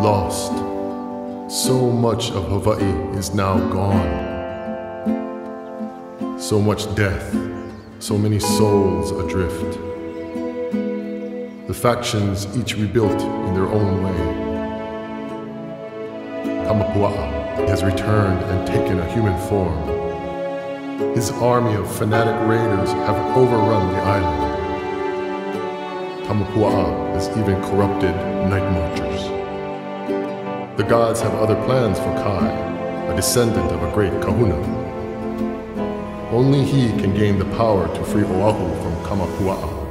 lost. So much of Hawaii is now gone. So much death, so many souls adrift. The factions each rebuilt in their own way. Kamapua'a has returned and taken a human form. His army of fanatic raiders have overrun the island. Kamapua'a has even corrupted night marchers. The gods have other plans for Kai, a descendant of a great kahuna. Only he can gain the power to free Oahu from Kamapua'a.